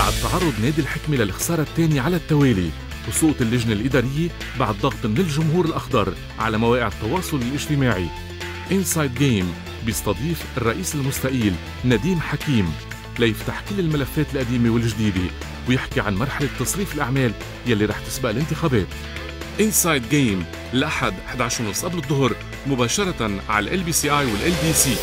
بعد تعرض نادي الحكمة للخسارة الثانية على التوالي وسقوط اللجنة الإدارية بعد ضغط من الجمهور الأخضر على مواقع التواصل الاجتماعي. Inside Game بيستضيف الرئيس المستقيل نديم حكيم ليفتح كل الملفات القديمة والجديدة ويحكي عن مرحلة تصريف الأعمال يلي رح تسبق الانتخابات. Inside Game الأحد 11:30 قبل الظهر مباشرة على ال بي سي اي والال بي سي